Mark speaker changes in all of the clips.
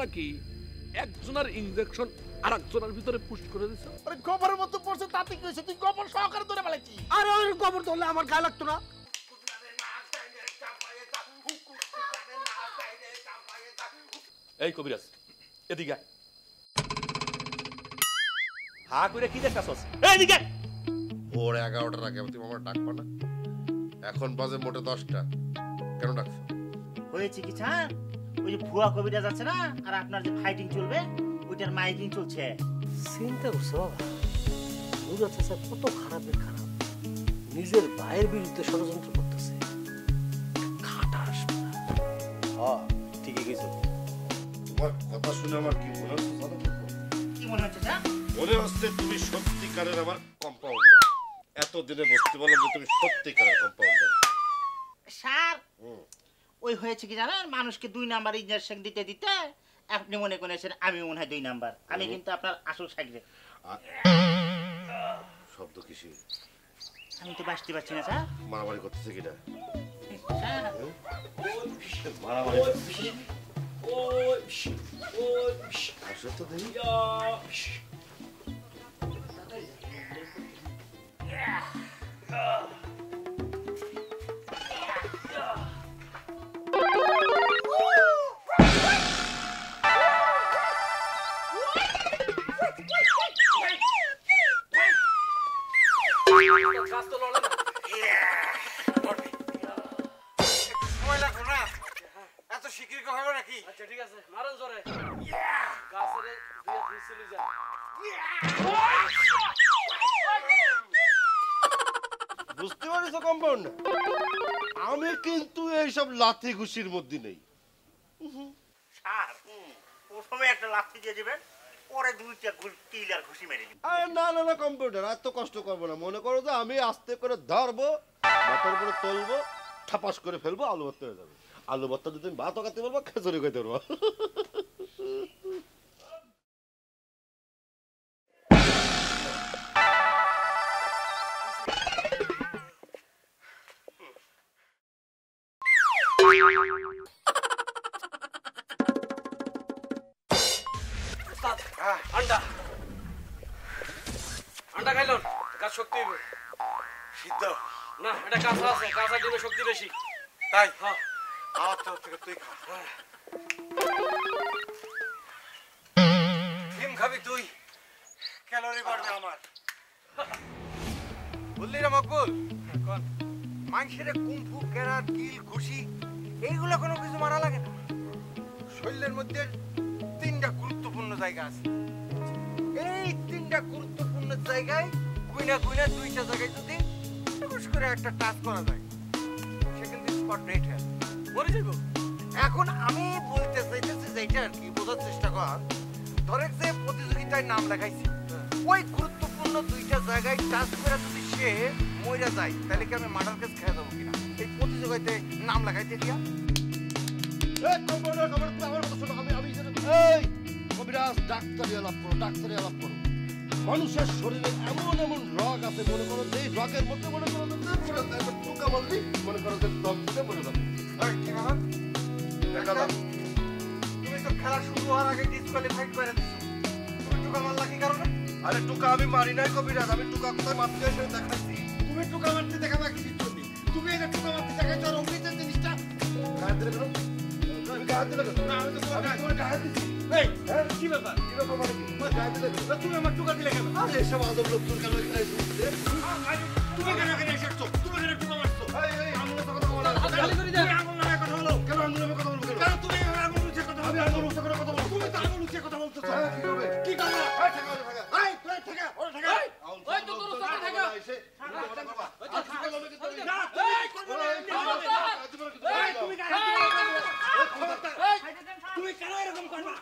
Speaker 1: নাকি একজনের ইনজেকশন আর একজনের ভিতরে পুশ করে দিছো?
Speaker 2: আরে গোবরের মতো পড়ছে তাতে কি হয়েছে? তুই গোবর সহকারে ধরে ফেলেছি
Speaker 3: আর ওই গোবর ধরলে আমার গায়ে লাগতো না।
Speaker 4: এই কবিরাজ এদিকে। হা করে কি দেখতাছস এদিকে।
Speaker 2: ভোর এগারোটার আগে তুমি আমার ডাকবা না এখন বাজে মোটে দশটা। কেন ডাকছো?
Speaker 5: হয়েছে কি স্যার? ওই যে ভুয়া কবিরাজ আছে না আর আপনার যে ফাইটিং চলবে ওইটার মাইকিং চলছে।
Speaker 3: চিন্তা করছ বাবা? বুঝা চাচা কত খারাপের খারাপ। নিজের ভাইয়ের বিরুদ্ধে ষড়যন্ত্র করতেছে। খাটা আসবে না।
Speaker 5: হ্যাঁ ঠিকই কিছু
Speaker 2: তোমার কথা শুনে আমার কি মনে হচ্ছে?
Speaker 5: কি মনে হচ্ছে স্যার?
Speaker 2: মনে হচ্ছে তুমি সত্যিকারের আমার কম্পাউন্ডার এতদিনে বুঝতে পারলাম যে তুমি সত্যিকারের কম্পাউন্ডার
Speaker 5: ওই হয়েছে কি জানেন? মানুষকে দুই নাম্বার ইঞ্জেকশন দিতে দিতে আপনি মনে করেছেন আমি মনে হয় দুই নাম্বার। আমি কিন্তু আপনার আসল সাইডে
Speaker 2: শব্দ কিসে
Speaker 5: আমি তো বাঁচতে পারছি না স্যার।
Speaker 2: মারামারি করতেছে কিনা?
Speaker 5: স্যার।
Speaker 2: মারামারি তো দেখি
Speaker 6: সময়
Speaker 1: আচ্ছা ঠিক আছে মারন জোরে। গাছের দুই ফিসলি যা।
Speaker 2: বুঝতে পারিস কম্পাউন্ড? আমি কিন্তু এইসব লাথি ঘুষির মধ্যে নেই।
Speaker 5: স্যার প্রথমে একটা লাথি দিয়ে দিবেন পরে দুইটা টিল আর ঘুষি মেরে
Speaker 2: আরে না না না কম্পিউটার এত কষ্ট করব না। মনে করো যে আমি আস্তে করে ধরবো মাথার উপরে তুলবো ঠাপাস করে ফেলব আলু ভর্তা হয়ে যাবে। আলু ভর্তা যদি আমি ভাতও খাতে পারব খেচুরি খেতে পারব।
Speaker 1: আন্ডা। আন্ডা খাইলন গাছ শক্তি
Speaker 6: সিদ্ধ।
Speaker 1: না এটা কাঁচা আছে কাঁচা ডিমে শক্তি বেশি।
Speaker 6: তাই?
Speaker 1: হ্যাঁ।
Speaker 6: আমার তরফ থেকে তুই খা ডিম খাবি তুই ক্যালোরি বাড়বে আমার মকবুল মাংসের কুম্ফু ঘুষি এইগুলো কোনো কিছু মারা লাগে না শরীরের মধ্যে তিনটা গুরুত্বপূর্ণ জায়গা আছে এই তিনটা গুরুত্বপূর্ণ জায়গায় কুইনা কুইনা দুইটা জায়গায় যদি করে একটা টাচ করা যায় সে কিন্তু স্পট রেট হয়
Speaker 1: মরে যাব।
Speaker 6: এখন আমি বলতে চাইতেছি যে এটা আর কি বোঝার চেষ্টা কর। ধরেন যে প্রতিযোগিতায় নাম লেখাইছি। ওই গুরুত্বপূর্ণ দুইটা জায়গায় টাচ করে যদি সে মইরা যায় তাহলে কি আমি মার্ডার কেস খেয়ে দেবো কিনা? এই প্রতিযোগিতায় নাম লেখাইতে দিয়া
Speaker 2: করো করো। মানুষের শরীরে এমন এমন রোগ আছে মনে করো যে রোগের মধ্যে মনে করো মনে করো মারলি মনে করো যে মরে যাবে
Speaker 6: এই, কি তুমি তো খেলা শুরু হওয়ার আগে করে দিছো। তুমি টুকা মারলা কি কারণে?
Speaker 2: আরে টুকা আমি মারি নাই কবিরাজ আমি টুকা কোথায় মারতে এসে দেখাচ্ছি
Speaker 1: তুমি টুকা মারতে দেখা বাকি দিচ্ছ তুমি তুমি এটা টুকা মারতে দেখাইছো আর অমৃতের জিনিসটা
Speaker 2: গায়ে দিলে কেন? তুমি গায়ে দিলে কেন?
Speaker 1: না, আমি তো তোমার গায়ে-
Speaker 2: গায়ে
Speaker 1: এই
Speaker 2: হ্যাঁ?
Speaker 1: কি ব্যাপার?
Speaker 2: কি ব্যাপার মানে কি? তোমার গায়ে দিলে
Speaker 1: তুমি আমার টুকা দিলে কেন
Speaker 2: আরে এসব আদব লোক তোর কেন এখানে
Speaker 1: তুমি কেন এখানে তো আঙুল উঁচিয়ে কথা বলতেছো
Speaker 2: হ্যাঁ, কি করবে?
Speaker 1: কি করব
Speaker 2: ঠেকা, ঠেকা।
Speaker 1: এই তুই ঠেকা ওরে ঠেকা
Speaker 2: তোর তুমি।
Speaker 1: এই, কেন? এই, খবরদার। তুমি কেন এরকম করবা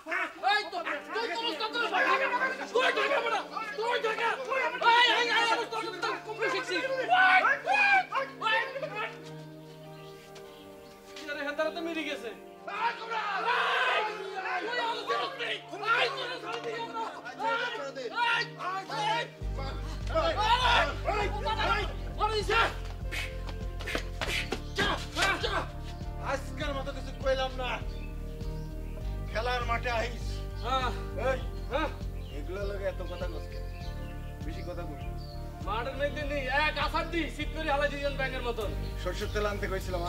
Speaker 1: আজকের কই তেল আনতে কইছিলাম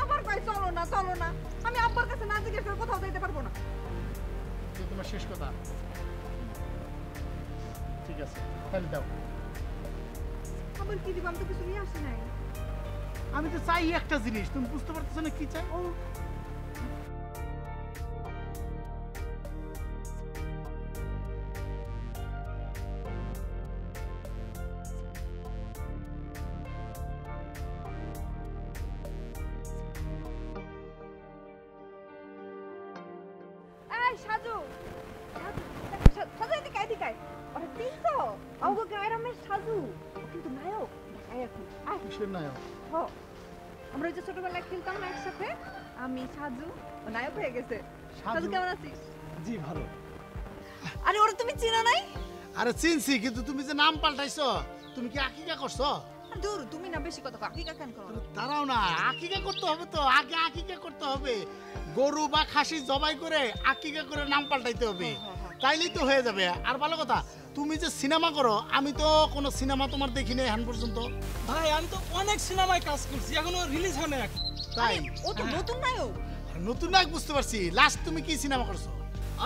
Speaker 7: আবার ভাই চলো না চলো না। আমি আব্বার কাছে না জিজ্ঞেস করে কোথাও যাইতে পারব না।
Speaker 8: তোমার শেষ কথা? ঠিক আছে তাহলে দাও।
Speaker 7: খবর কি দিব? আমি তো কিছু নিয়ে আসি নাই।
Speaker 8: আমি তো চাই একটা জিনিস তুমি বুঝতে পারতেছো না কি চাই?
Speaker 7: ও এই সাজু। সাজু, এদিকে এদিকে। আয়। ওরে চিনছো গায়ের আমের সাজু। কিন্তু নায়ক এখন আয়।
Speaker 8: কিসের নায়ক?
Speaker 7: হ। আমরা যে ছোটবেলায় খেলতাম না একসাথে? আমি সাজু নায়ক হয়ে গেছে। সাজু? কেমন আছিস?
Speaker 8: জি ভালো।
Speaker 7: আরে ওরা তুমি চিনো নাই?
Speaker 8: আরে চিনছি কিন্তু তুমি যে নাম পাল্টাইছো তুমি কি আকিকা করছ?
Speaker 7: দূর তুমি না বেশি কথা কাকিকা কেন করো?
Speaker 8: দাঁড়াও না আকিকা করতে হবে তো আগে আকিকা করতে হবে। গরু বা খাসি জবাই করে আকিকা করে নাম পাল্টাইতে হবে। তাইলেই তো হয়ে যাবে। আর ভালো কথা তুমি যে সিনেমা করো আমি তো কোনো সিনেমা তোমার দেখিনি এখন পর্যন্ত।
Speaker 9: ভাই আমি তো অনেক সিনেমায় কাজ করছি এখনও রিলিজ হয় না
Speaker 8: তাই?
Speaker 7: ও তো নতুন নায়ক।
Speaker 8: নতুন নায়ক বুঝতে পারছি। লাস্ট তুমি কি সিনেমা করছ?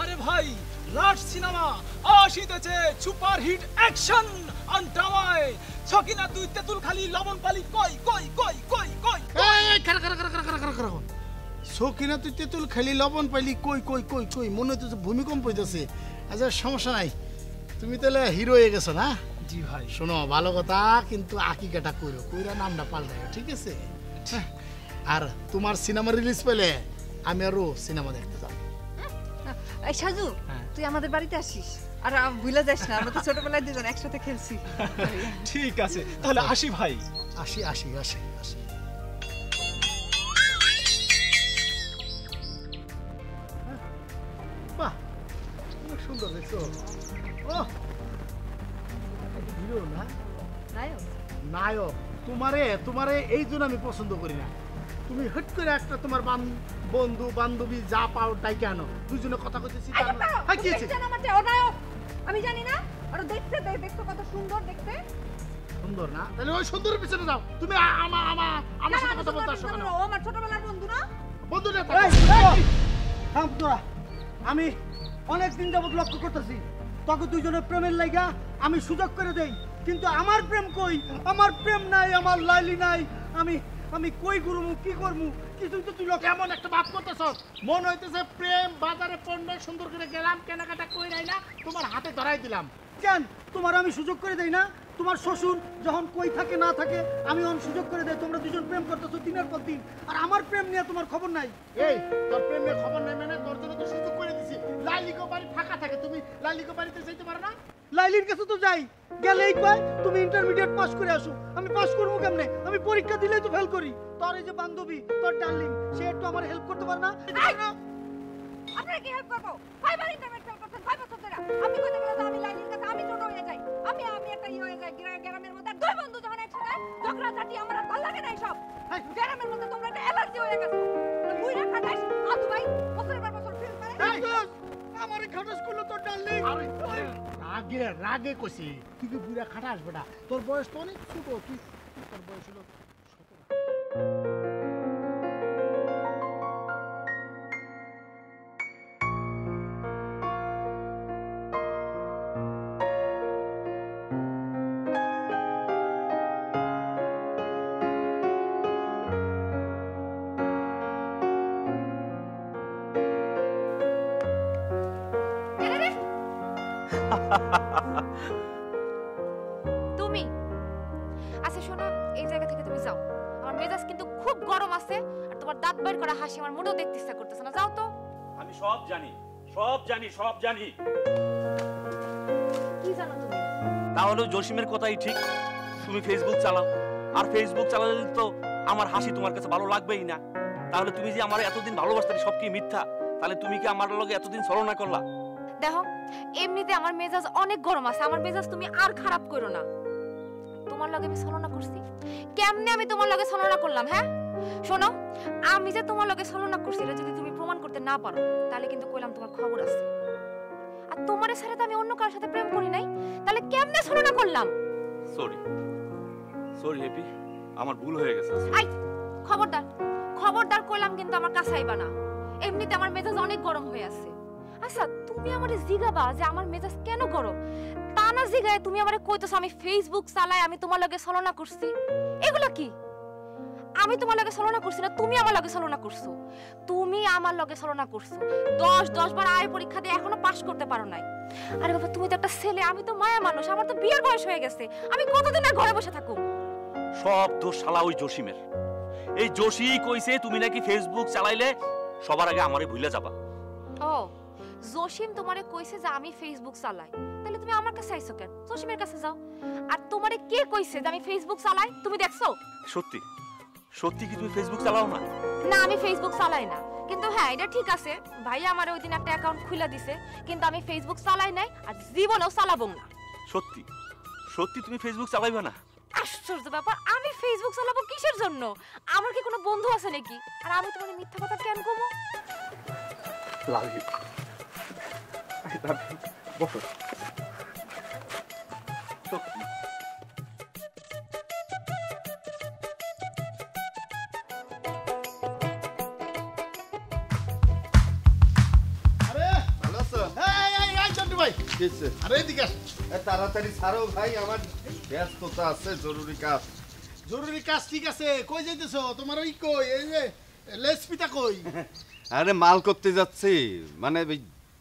Speaker 9: আরে ভাই লাস্ট সিনেমা আসিতেছে সুপার হিট অ্যাকশন আন্টামায় ছকিনা তুই তেতুল খালি লবণ পালি কই কই কই কই কই
Speaker 8: এই, খারা খারা খারা খারা খারা খারা সকিনা তুই তেঁতুল খালি লবণ পাইলি কই কই কই কই মনে হইতেছে ভূমিকম্প হইতেছে। আচ্ছা সমস্যা নাই। তুমি তাহলে হিরো হয়ে গেছো না?
Speaker 9: জি ভাই।
Speaker 8: শোনো ভালো কথা কিন্তু আকিকাটা কইরো কইরা নামটা পাল্টাই ঠিক আছে? আর তোমার সিনেমা রিলিজ পেলে আমি আরও সিনেমা দেখতে যাব।
Speaker 7: এই সাজু
Speaker 8: হ্যাঁ।
Speaker 7: তুই আমাদের বাড়িতে আসিস। আর ভুলে যাস না আমরা তো ছোটবেলায় দুজন একসাথে খেলছি।
Speaker 9: ঠিক আছে তাহলে আসি ভাই।
Speaker 8: আসি আসি আসি আসি। বাহ অনেক সুন্দর দেখছ। ও হিরো না?
Speaker 7: নায়ক।
Speaker 8: নায়ক। তোমারে তোমারে এই জন্য আমি পছন্দ করি না। তুমি হট করে একটা তোমার বন্ধু বান্ধবী যা পাও তাই কেন? দুজনে কথা কইতেছি
Speaker 7: আরে
Speaker 8: তার- হ্যাঁ, কি
Speaker 7: নায়ক আমি জানি না। ওরা দেখছে দেখ- দেখছ কত সুন্দর দেখতে।
Speaker 8: সুন্দর না? তাহলে ওই সুন্দরের পিছনে যাও। তুমি আমা আমা আমার সাথে কথা বলতে আসো কেন?
Speaker 7: ও আমার ছোটবেলার বন্ধু না।
Speaker 8: বন্ধু না
Speaker 10: থাম তোরা। আমি অনেক দিন যাবত লক্ষ্য করতেছি। তোকে দুজনের প্রেমের লাইগা আমি সুযোগ করে দেই। কিন্তু আমার প্রেম কই? আমার প্রেম নাই আমার লাইলি নাই। আমি আমি কই করব কি করব কিছুই তো তুই
Speaker 8: কেমন একটা বাপ করতেছ মন হইতেছে প্রেম বাজারে পণ্য সুন্দর করে গেলাম কেনাকাটা কই নাই না তোমার হাতে ধরাই দিলাম।
Speaker 10: কেন? তোমার আমি সুযোগ করে দেই না? তোমার শ্বশুর যখন কই থাকে না থাকে আমি অন সুযোগ করে দেই। তোমরা দুজন প্রেম করতেছো দিনের পর দিন। আর আমার প্রেম নিয়ে তোমার খবর নাই।
Speaker 8: এই তোর প্রেম নিয়ে খবর নাই মানে তোর জন্য তো সুযোগ করে দিছি বাড়ি ফাঁকা থাকে তুমি লালিকো বাড়িতে যাইতে পারো না?
Speaker 10: লাইলির কাছে তো যাই। গেলেই কয় তুমি ইন্টারমিডিয়েট পাস করে আসো। আমি পাস করব কেমনে? আমি পরীক্ষা দিলেই তো ফেল করি। তোর এই যে বান্ধবী তোর ডার্লিং সে একটু আমার হেল্প করতে পারে না?
Speaker 7: আপনারা কি হেল্প করব? ফেল করছেন বছর ধরে। আমি কইতে গেলে আমি লাইলির কাছে আমি ছোট হয়ে যাই। আমি আমি একটা ইয়ে হয়ে যাই গ্রা- গ্রামের মধ্যে। দুই বন্ধু যখন একসাথে ঝগড়া ঝাঁটি আমার ভালো লাগে না সব গ্রামের মধ্যে তোমরা একটা অ্যালার্জি হয়ে গেছো। মুই রেখা যাইস আতু ভাই
Speaker 10: খাটাস করল তোর
Speaker 8: রাগে রাগে কিন্তু তুই কি বুড়া খাটাস বেটা? তোর বয়স তো অনেক ছোট। তুই তোর বয়স হলো
Speaker 11: দাঁত বের করা হাসি আমার মোটেও দেখতে ইচ্ছা করতেছে না। যাও তো।
Speaker 1: আমি সব জানি সব জানি সব জানি।
Speaker 11: কি জানো তুমি?
Speaker 1: তাহলে জসিমের কথাই ঠিক। তুমি ফেসবুক চালাও। আর ফেসবুক চালালে তো আমার হাসি তোমার কাছে ভালো লাগবেই না। তাহলে তুমি যে আমার এতদিন ভালোবাসতে সব কি মিথ্যা? তাহলে তুমি কি আমার লগে এতদিন ছলনা করলা?
Speaker 11: দেখো এমনিতে আমার মেজাজ অনেক গরম আছে। আমার মেজাজ তুমি আর খারাপ করো না। তোমার লগে আমি ছলনা করছি। কেমনে আমি তোমার লগে ছলনা করলাম হ্যাঁ? শোনো আমি যে তোমার লগে ছলনা করছি এটা যদি তুমি প্রমাণ করতে না পারো তাহলে কিন্তু কইলাম তোমার খবর আছে। আর তোমার সাথে তো আমি অন্য কারোর সাথে প্রেম করি নাই তাহলে কেমনে ছলনা করলাম?
Speaker 1: সরি সরি হ্যাপি আমার ভুল হয়ে গেছে
Speaker 11: আই খবরদার খবরদার কইলাম কিন্তু আমার কাছে আইবা না। এমনিতে আমার মেজাজ অনেক গরম হয়ে আছে। আচ্ছা তুমি আমারে জিগাবা যে আমার মেজাজ কেন গরম? তা না জিগায় তুমি আমারে কইতেছো আমি ফেসবুক চালাই আমি তোমার লগে ছলনা করছি। এগুলা কি? আমি তোমার লগে ছলনা করছি না তুমি আমার লগে ছলনা করছ। তুমি আমার লগে ছলনা করছ। দশ দশ বার আয় পরীক্ষা দিয়ে এখনও পাশ করতে পারো নাই। আরে বাবা তুমি তো একটা ছেলে আমি তো মায়া মানুষ আমার তো বিয়ের বয়স হয়ে গেছে। আমি কতদিন আর ঘরে বসে থাকুম?
Speaker 1: সব দোষ শালা ওই জসিমের। এই জসি কইছে তুমি নাকি ফেসবুক চালাইলে সবার আগে আমারে ভুলে যাবা।
Speaker 11: ও জসিম তোমারে কইছে যে আমি ফেসবুক চালাই। তাহলে তুমি আমার কাছে আইছো কেন? জসিমের কাছে যাও। আর তোমারে কে কইছে যে আমি ফেসবুক চালাই? তুমি দেখছ?
Speaker 1: সত্যি। সত্যি কি তুমি ফেসবুক চালাও না?
Speaker 11: না আমি ফেসবুক চালাই না। কিন্তু হ্যাঁ এটা ঠিক আছে। ভাইয়া আমার ওই দিন একটা অ্যাকাউন্ট খুলে দিছে। কিন্তু আমি ফেসবুক চালাই নাই আর জীবনেও চালাবো না।
Speaker 1: সত্যি? সত্যি তুমি ফেসবুক চালাইবা না?
Speaker 11: আশ্চর্য ব্যাপার আমি ফেসবুক চালাবো কিসের জন্য? আমার কি কোনো বন্ধু আছে নাকি? আর আমি তোমার মিথ্যা কথা কেন কমো?
Speaker 12: Love you. I love you. বসো। সত্যি
Speaker 8: আরে এদিকে।
Speaker 13: তাড়াতাড়ি ছাড়ো ভাই আমার ব্যস্ততা আছে জরুরি কাজ।
Speaker 8: জরুরি কাজ ঠিক আছে কই যাইতেছো? তোমার ওই কই? এই যে লেসপিতা কই?
Speaker 13: আরে মাল করতে যাচ্ছি মানে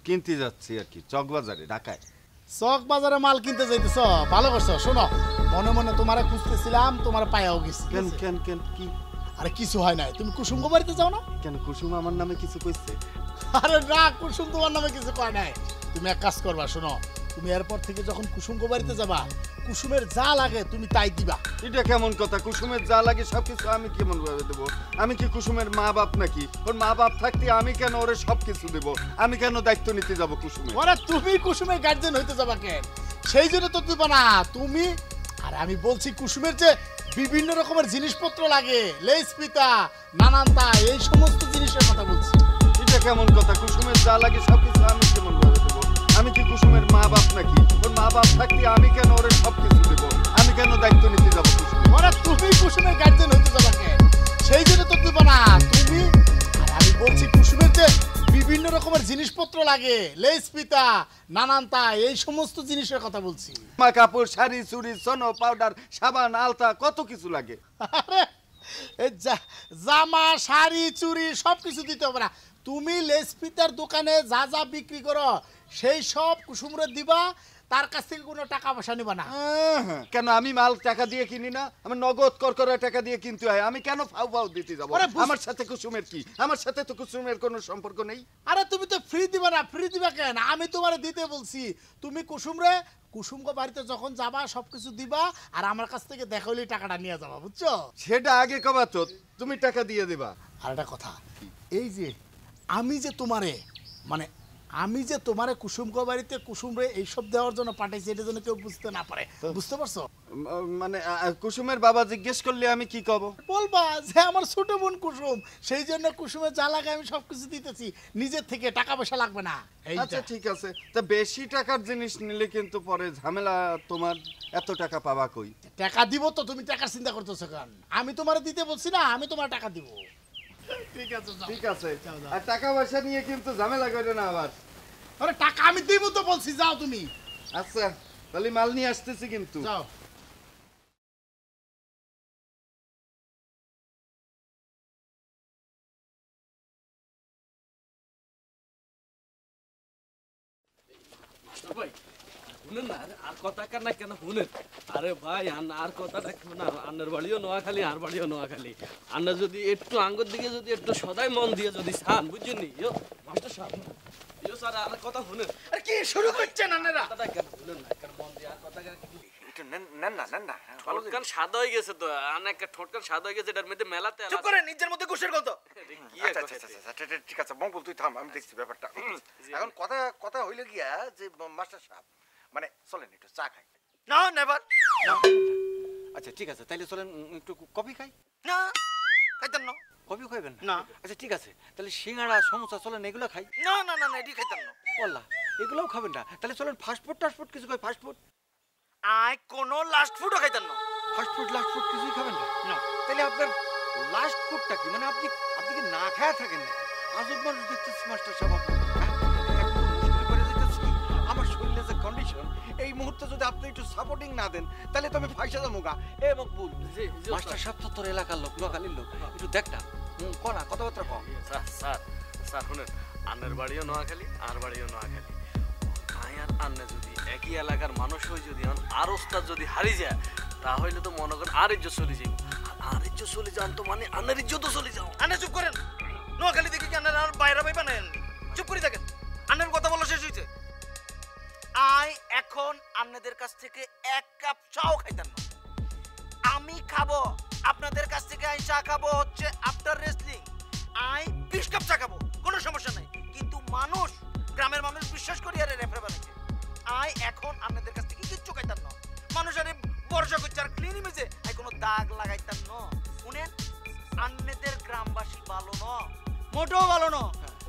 Speaker 13: কিনতে যাচ্ছি আর কি চকবাজারে ঢাকায়।
Speaker 8: চক বাজারে মাল কিনতে যাইতেছ? ভালো করছ শোনো মনে মনে তোমারে খুঁজতেছিলাম তোমার পায়াও গেছি
Speaker 13: কেন কেন কেন কি?
Speaker 8: আরে কিছু হয় নাই তুমি কুসুম বাড়িতে যাও না।
Speaker 13: কেন কুসুম আমার নামে কিছু কইছে?
Speaker 8: আরে না কুসুম তোমার নামে কিছু কয় নাই। তুমি এক কাজ করবা শোনো। তুমি এরপর থেকে যখন কুসুম বাড়িতে যাবা কুসুমের যা লাগে তুমি তাই দিবা।
Speaker 13: এটা কেমন কথা? কুসুমের যা লাগে সবকিছু আমি কেমন ভাবে দেবো? আমি কি কুসুমের মা বাপ নাকি? ওর মা বাপ থাকতে আমি কেন ওরে সবকিছু দেবো? আমি কেন দায়িত্ব নিতে যাব কুসুমের
Speaker 8: ওরে তুমি কুসুমের গার্জেন হইতে যাবা কেন সেই জন্য তো দিবা না। তুমি আর আমি বলছি কুসুমের যে বিভিন্ন রকমের জিনিসপত্র লাগে লেস পিতা নানানতা এই সমস্ত জিনিসের কথা বলছি।
Speaker 13: এটা কেমন কথা? কুসুমের যা লাগে সবকিছু আমি কেমন ভাবে দেবো? আমি কি কুসুমের মা বাপ নাকি? ওর মা বাপ থাকতে আমি কেন ওরে সবকিছু দেবো? আমি কেন দায়িত্ব নিতে যাব
Speaker 8: ওরে তুমি কুসুমের গার্জেন হইতে যাবা সেই জন্য তো দিবা না তুমি? আমি বলছি কুসুমের যে বিভিন্ন রকমের জিনিসপত্র লাগে লেস পিতা নানানতা এই সমস্ত জিনিসের কথা বলছি।
Speaker 13: মা কাপড় শাড়ি চুড়ি সোনো পাউডার সাবান আলতা কত কিছু লাগে।
Speaker 8: জামা শাড়ি চুড়ি সব কিছু দিতে হবে না। তুমি লেসপিতার দোকানে যা যা বিক্রি করো সেই সব কুসুমরে দিবা তার কাছ থেকে কোনো টাকা পয়সা নিবা না।
Speaker 13: কেন আমি মাল টাকা দিয়ে কিনি না? আমার নগদ করকরা টাকা দিয়ে কিনতে হয়। আমি কেন ফাউ ফাউ দিতে যাব? আমার সাথে কুসুমের কি? আমার সাথে তো কুসুমের কোনো সম্পর্ক নেই।
Speaker 8: আরে তুমি তো ফ্রি দিবা না ফ্রি দিবা কেন? আমি তোমারে দিতে বলছি। তুমি কুসুমরে কুসুমকে বাড়িতে যখন যাবা সবকিছু দিবা আর আমার কাছ থেকে দেখা হলে টাকাটা নিয়ে যাবা বুঝছ?
Speaker 13: সেটা আগে কবা তো। তুমি টাকা দিয়ে দিবা।
Speaker 8: আর একটা কথা এই যে আমি যে তোমারে মানে আমি যে তোমারে কুসুম বাড়িতে কুসুম রে এইসব দেওয়ার জন্য পাঠাইছি এটা যেন কেউ বুঝতে না পারে। বুঝতে পারছ?
Speaker 13: মানে কুসুমের বাবা জিজ্ঞেস করলে আমি কি কব?
Speaker 8: বলবা যে আমার ছোট বোন কুসুম সেই জন্য কুসুমের যা লাগে আমি সবকিছু দিতেছি নিজের থেকে টাকা পয়সা লাগবে না।
Speaker 13: আচ্ছা ঠিক আছে। তা বেশি টাকার জিনিস নিলে কিন্তু পরে ঝামেলা তোমার এত টাকা পাবা কই?
Speaker 8: টাকা দিব তো তুমি টাকার চিন্তা করতেছো কেন? আমি তোমার দিতে বলছি না আমি তোমার টাকা দিব। ঠিক আছে
Speaker 13: ঠিক আছে। আর টাকা পয়সা নিয়ে কিন্তু ঝামেলা করে না আবার।
Speaker 8: আরে টাকা আমি দিব তো বলছি যাও তুমি।
Speaker 13: আচ্ছা তাহলে মাল নিয়ে আসতেছি কিন্তু।
Speaker 8: যাও।
Speaker 1: ভাই শুনেন না? আর কথা কার কেন শুনেন আরে ভাই আর কথাটা শুন আন্নার বাড়িও নোয়াখালী আর বাড়িও নোয়াখালী। আন্না যদি একটু আঙ্গুর দিকে যদি একটু সদাই মন দিয়ে যদি চান বুঝছেন নি? ইয়ো মাস্টার সাহেব। ইয়ো স্যার আর কথা শুনেন।
Speaker 6: আর কি শুরু করছেন আপনারা
Speaker 1: কথাটা কেন শুনেন না? কেন মন দিয়ে আর কথা কেন
Speaker 6: একটু নেন নেন না নেন না।
Speaker 1: ঠোঁটকান সাদা হয়ে গেছে তো। অনেক ঠোঁটকান সাদা হয়ে গেছে এটার মধ্যে মেলাতে
Speaker 6: চুপ করে নিজের মধ্যে ঘুষের গন্ধ।
Speaker 1: কি
Speaker 6: আচ্ছা আচ্ছা আচ্ছা, ঠিক- ঠিক আছে মঙ্গল তুই থাম আমি দেখছি ব্যাপারটা। এখন কথা কথা হইলে গিয়া যে মাস্টার সাহেব মানে চলেন একটু চা খাই। না নেভার আচ্ছা ঠিক আছে তাইলে চলেন একটু কফি খাই। না খাইতেন না। কফি খাইবেন না? আচ্ছা ঠিক আছে তাহলে সিঙ্গাড়া সমোসা চলেন এগুলো খাই। না না না না এটি খাইতেন না। বললা এগুলোও খাবেন না। তাহলে চলেন ফাস্ট ফুড ফাস্টফুড টাস্টফুড কিছু খাই ফাস্টফুড আয় কোনো লাস্ট ফুডও খাইতেন না। ফাস্ট ফুড লাস্ট ফুড কিছুই খাবেন না? না তাহলে আপনার লাস্ট ফুডটা কি? মানে আপনি আপনি কি না খায়া থাকেন না আজব মানুষ দেখতেছি মাস্টার সাহেব মুহূর্তে যদি আপনি একটু সাপোর্টিং না দেন তাহলে তো আমি ফাইসা যাব গা। এ মকবুল মাস্টার সাহেব তো তোর এলাকার লোক নোয়াখালীর লোক। একটু দেখ না। হুম, কনা কথাবার্তা কম
Speaker 1: স্যার স্যার স্যার শুনেন আন্নের বাড়িও নোয়াখালী আর বাড়িও নোয়াখালী। আর আন্নে যদি একই এলাকার মানুষ হয়ে যদি আর ওস্তাদ যদি হারিয়ে যায় তাহলে তো মনে করেন আর ইজ্জত চলে যাবে আর ইজ্জত চলে যান তো মানে আন্নের ইজ্জতও চলে যাও
Speaker 6: আনে চুপ করেন। নোয়াখালী দেখি কি আনার আর বাইরে না চুপ করে থাকেন। আনের কথা বলা শেষ হয়েছে আই এখন আপনাদের কাছ থেকে এক কাপ চাও খাইতাম। না আমি খাব, আপনাদের কাছ থেকে আই চা খাব হচ্ছে আফটার রেসলিং আই বিশ কাপ চা খাব, কোনো সমস্যা নাই। কিন্তু মানুষ, গ্রামের মানুষ বিশ্বাস করি আরে রেফারে বানাইছে। আই এখন আপনাদের কাছ থেকে কিচ্ছু খাইতাম না। মানুষ আরে বর্ষা করছে আর ক্লিন ইমেজে আই কোনো দাগ লাগাইতাম না। শুনেন আন্নেদের গ্রামবাসী ভালো ন। মোটেও ভালো ন।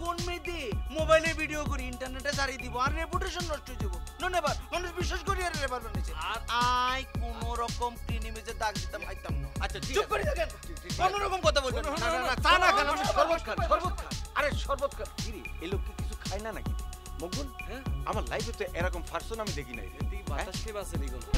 Speaker 6: কোন মেয়েদি মোবাইলে ভিডিও করি ইন্টারনেটে ছাড়িয়ে দিব আর রেপুটেশন নষ্ট হয়ে যাব। নন এবার মানুষ বিশ্বাস করি আর রেবার বানিয়েছে। আর আই কোন রকম ক্লিন ইমেজে দাগ দিতাম হাইতাম না। আচ্ছা চুপ করে থাকেন। কোন রকম কথা বলবেন না। না না তা না কেন শরবত খান শরবত খান আরে শরবত খান কি রে এই লোক কি কিছু খায় না নাকি? মকবুল হ্যাঁ? আমার লাইফে তো এরকম ফার্সন আমি দেখি নাই। রে
Speaker 1: বাতাস খেয়ে বাসে দিগুলো